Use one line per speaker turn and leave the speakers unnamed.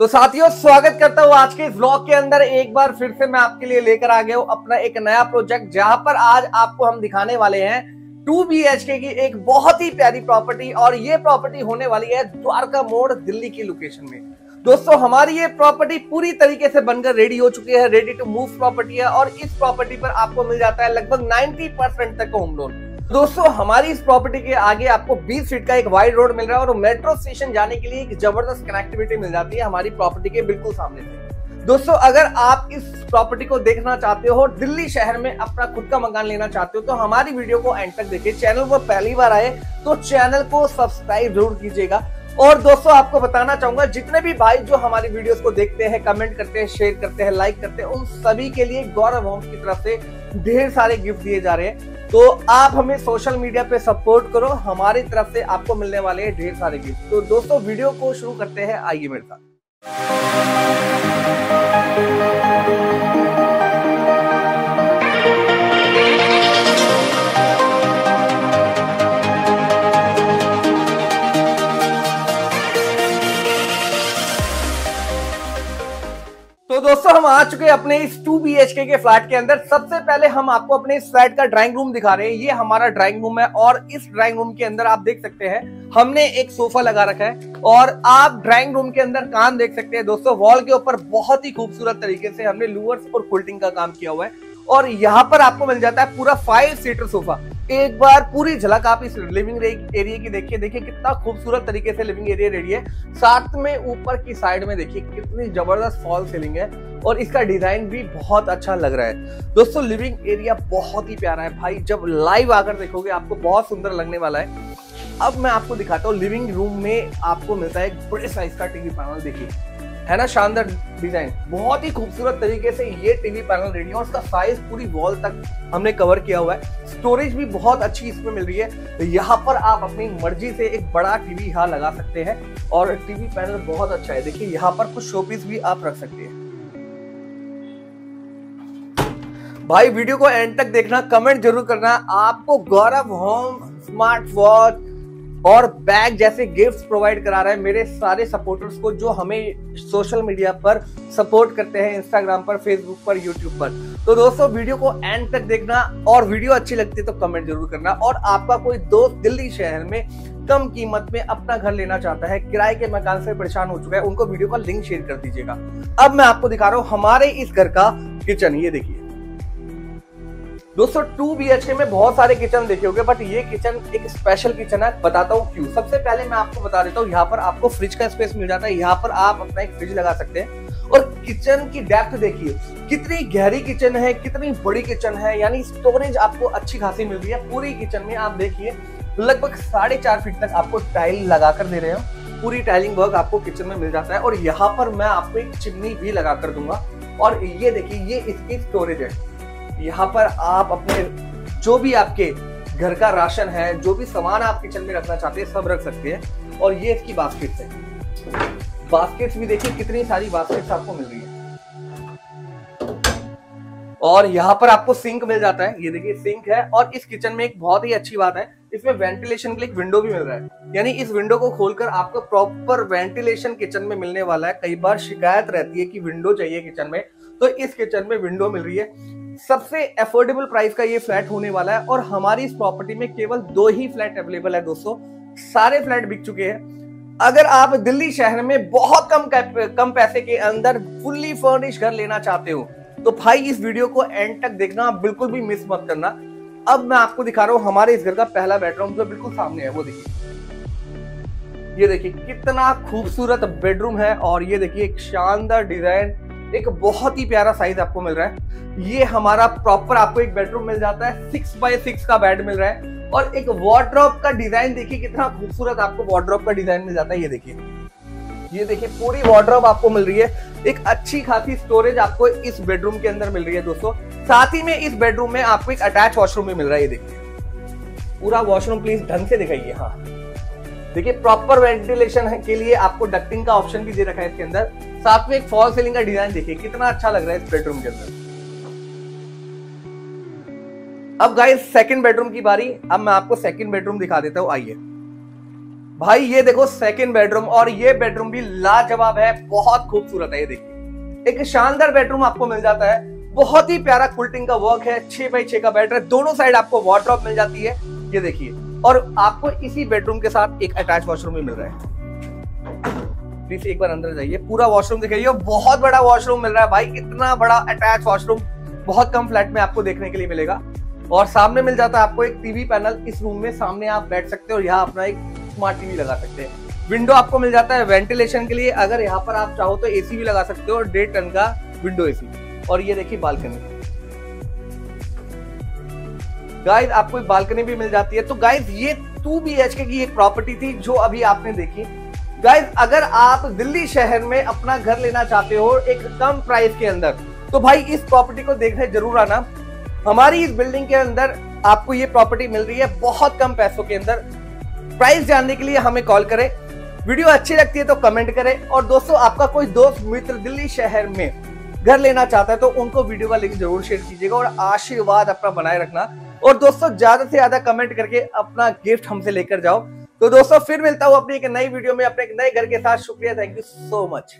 तो साथियों, स्वागत करता हूँ आज के इस ब्लॉग के अंदर। एक बार फिर से मैं आपके लिए लेकर आ गया हूँ अपना एक नया प्रोजेक्ट जहाँ पर आज आपको हम दिखाने वाले हैं टू बी एच के की एक बहुत ही प्यारी प्रॉपर्टी और ये प्रॉपर्टी होने वाली है द्वारका मोड़, दिल्ली की लोकेशन में। दोस्तों, हमारी ये प्रॉपर्टी पूरी तरीके से बनकर रेडी हो चुकी है रेडी टू मूव प्रॉपर्टी है और इस प्रॉपर्टी पर आपको मिल जाता है लगभग 90 परसेंट तक होम लोन दोस्तों, हमारी इस प्रॉपर्टी के आगे आपको 20 फीट का एक वाइड रोड मिल रहा है और मेट्रो स्टेशन जाने के लिए एक ज़बरदस्त कनेक्टिविटी मिल जाती है हमारी प्रॉपर्टी के बिल्कुल सामने से। दोस्तों, अगर आप इस प्रॉपर्टी को देखना चाहते हो, दिल्ली शहर में अपना खुद का मकान लेना चाहते हो तो हमारी वीडियो को एंड तक देखिए। चैनल पर पहली बार आए तो चैनल को सब्सक्राइब ज़रूर कीजिएगा। और दोस्तों, आपको बताना चाहूँगा, जितने भी भाई जो हमारी वीडियोस को देखते हैं कमेंट करते हैं शेयर करते हैं लाइक करते हैं, उन सभी के लिए गौरव होम की तरफ़ से ढेर सारे गिफ्ट दिए जा रहे हैं। तो आप हमें सोशल मीडिया पे सपोर्ट करो, हमारी तरफ़ से आपको मिलने वाले हैं ढेर सारे गिफ्ट तो दोस्तों वीडियो को शुरू करते हैं, आइए मेरे साथ। दोस्तों, हम आ चुके हैं अपने इस two B H K flat के अंदर। सबसे पहले हम आपको अपने इस फ्लैट का ड्राइंग रूम दिखा रहे हैं। ये हमारा ड्राइंग रूम है और इस ड्राइंग रूम के अंदर आप देख सकते हैं, हमने एक सोफा लगा रखा है और आप ड्राइंग रूम के अंदर काम देख सकते हैं दोस्तों। वॉल के ऊपर बहुत ही खूबसूरत तरीके से हमने लूअर्स और फुल्टिंग का काम किया हुआ है और यहाँ पर आपको मिल जाता है पूरा फाइव सीटर सोफा एक बार पूरी झलक आप इस लिविंग एरिया की देखिए देखिए कितना खूबसूरत तरीके से लिविंग एरिया रेडी है। साथ में ऊपर की साइड में देखिए कितनी ज़बरदस्त फॉल सीलिंग है और इसका डिज़ाइन भी बहुत अच्छा लग रहा है। दोस्तों लिविंग एरिया बहुत ही प्यारा है। भाई, जब लाइव आकर देखोगे आपको बहुत सुंदर लगने वाला है। अब मैं आपको दिखाता हूँ लिविंग रूम में आपको मिलता है एक बड़े साइज़ का टीवी पैनल देखिए। है ना, शानदार डिज़ाइन। बहुत ही खूबसूरत तरीके से ये टीवी पैनल रेडी है और उसका साइज़ पूरी वॉल तक हमने कवर किया हुआ है। स्टोरेज भी बहुत अच्छी इसमें मिल रही है। तो यहाँ पर आप अपनी मर्ज़ी से एक बड़ा टीवी यहाँ लगा सकते हैं और टीवी पैनल बहुत अच्छा है। देखिए, यहाँ पर कुछ शोपीस भी आप रख सकते हैं। भाई वीडियो को एंड तक देखना कमेंट ज़रूर करना। आपको गौरव होम स्मार्ट वॉच और बैग जैसे गिफ्ट्स प्रोवाइड करा रहा है मेरे सारे सपोर्टर्स को जो हमें सोशल मीडिया पर सपोर्ट करते हैं इंस्टाग्राम पर फेसबुक पर यूट्यूब पर। तो दोस्तों वीडियो को एंड तक देखना और वीडियो अच्छी लगती है तो कमेंट ज़रूर करना। और आपका कोई दोस्त दिल्ली शहर में कम कीमत में अपना घर लेना चाहता है, किराए के मकान से परेशान हो चुका है, उनको वीडियो का लिंक शेयर कर दीजिएगा। अब मैं आपको दिखा रहा हूँ हमारे इस घर का किचन ये देखिए। दोस्तों टू बी में बहुत सारे किचन देखे होंगे बट ये किचन एक स्पेशल किचन है, बताता हूँ क्यों। सबसे पहले मैं आपको बता देता हूँ, यहाँ पर आपको फ्रिज का स्पेस मिल जाता है, यहाँ पर आप अपना एक फ्रिज लगा सकते हैं। और किचन की डेप्थ देखिए, कितनी गहरी किचन है, कितनी बड़ी किचन है, यानी स्टोरेज आपको अच्छी खासी मिल रही है। पूरी किचन में आप देखिए, लगभग साढ़े चार फीट तक आपको टाइल लगा कर दे रहे हो। पूरी टाइलिंग वर्क आपको किचन में मिल जाता है। और यहाँ पर मैं आपको एक चिमनी भी लगा कर दूँगा। और ये देखिए, ये इसकी स्टोरेज है। यहाँ पर आप अपने जो भी आपके घर का राशन है, जो भी सामान आप किचन में रखना चाहते हैं, सब रख सकते हैं। और ये इसकी बास्केट्स है। बास्केट्स भी देखिए, कितनी सारी बास्केट्स आपको मिल रही है। और यहाँ पर आपको सिंक मिल जाता है। ये देखिए सिंक है। और इस किचन में एक बहुत ही अच्छी बात है, इसमें वेंटिलेशन के लिए एक विंडो भी मिल रहा है। यानी इस विंडो को खोलकर आपको प्रॉपर वेंटिलेशन किचन में मिलने वाला है। कई बार शिकायत रहती है कि विंडो चाहिए किचन में। तो इस किचन में विंडो मिल रही है। सबसे अफोर्डेबल प्राइस का ये फ्लैट होने वाला है और हमारी इस प्रॉपर्टी में केवल दो ही फ्लैट अवेलेबल है दोस्तों। सारे फ्लैट बिक चुके हैं। अगर आप दिल्ली शहर में बहुत कम कम पैसे के अंदर फुल्ली फर्निश घर लेना चाहते हो तो भाई इस वीडियो को एंड तक देखना बिल्कुल भी मिस मत करना। अब मैं आपको दिखा रहा हूँ, हमारे इस घर का पहला बेडरूम जो बिल्कुल सामने है, वो देखिए। ये देखिए, कितना खूबसूरत बेडरूम है और ये देखिए, एक शानदार डिज़ाइन एक बहुत ही प्यारा साइज़ आपको मिल रहा है। ये हमारा प्रॉपर आपको एक बेडरूम मिल जाता है। सिक्स बाय सिक्स का बेड मिल रहा है। और एक वार्ड्रॉप का डिज़ाइन देखिए कितना खूबसूरत आपको वार्ड्रॉप का डिज़ाइन मिल जाता है। ये देखिए। ये देखिए, पूरी वार्ड्रॉप आपको मिल रही है। एक अच्छी खासी स्टोरेज आपको इस बेडरूम के अंदर मिल रही है दोस्तों। साथ ही में इस बेडरूम में आपको एक अटैच वॉशरूम भी मिल रहा है। ये देखिए। पूरा वॉशरूम प्लीज़ ढंग से दिखाइए। हाँ। देखिए प्रॉपर वेंटिलेशन के लिए आपको डक्टिंग का ऑप्शन भी दे रखा है इसके अंदर। साथ में एक फॉल सीलिंग का डिज़ाइन देखिए, कितना अच्छा लग रहा है इस बेडरूम के अंदर। अब गाइस सेकंड बेडरूम की बारी। अब मैं आपको सेकंड बेडरूम दिखा देता हूँ। आइए। भाई, ये देखो सेकंड बेडरूम और ये बेडरूम भी लाजवाब है, बहुत खूबसूरत है, ये देखिए। एक शानदार बेडरूम आपको मिल जाता है। बहुत ही प्यारा कुल्टिंग का वर्क है, छह बाई छह का बेड है। दोनों साइड आपको वार्ड्रॉप मिल जाती है। ये देखिए। और आपको इसी बेडरूम के साथ एक अटैच वॉशरूम भी मिल रहा है। प्लीज़ एक बार अंदर जाइए। पूरा वॉशरूम दिखाइए। बहुत बड़ा वॉशरूम मिल रहा है भाई। इतना बड़ा अटैच वॉशरूम बहुत कम फ्लैट में आपको देखने के लिए मिलेगा। और सामने मिल जाता है आपको एक टीवी पैनल इस रूम में सामने आप बैठ सकते हो और यहाँ अपना एक स्मार्ट टीवी लगा सकते हैं। विंडो आपको मिल जाता है वेंटिलेशन के लिए। अगर यहाँ पर आप चाहो तो एसी भी लगा सकते हो डेढ़ टन का विंडो एसी और ये देखिए बालकनी गाइस आपको एक बालकनी भी मिल जाती है। तो गाइस ये टू बी एच के की एक प्रॉपर्टी थी जो अभी आपने देखी। गाइस अगर आप दिल्ली शहर में अपना घर लेना चाहते हो एक कम प्राइस के अंदर तो भाई इस प्रॉपर्टी को देखने ज़रूर आना। हमारी इस बिल्डिंग के अंदर आपको ये प्रॉपर्टी मिल रही है बहुत कम पैसों के अंदर। प्राइस जानने के लिए हमें कॉल करें। वीडियो अच्छी लगती है तो कमेंट करें। और दोस्तों, आपका कोई दोस्त मित्र दिल्ली शहर में घर लेना चाहता है तो उनको वीडियो का लिंक ज़रूर शेयर कीजिएगा और आशीर्वाद अपना बनाए रखना। और दोस्तों, ज़्यादा से ज़्यादा कमेंट करके अपना गिफ्ट हमसे लेकर जाओ। तो दोस्तों, फिर मिलता हूँ अपनी एक नई वीडियो में, अपने एक नए घर के साथ। शुक्रिया थैंक यू सो मच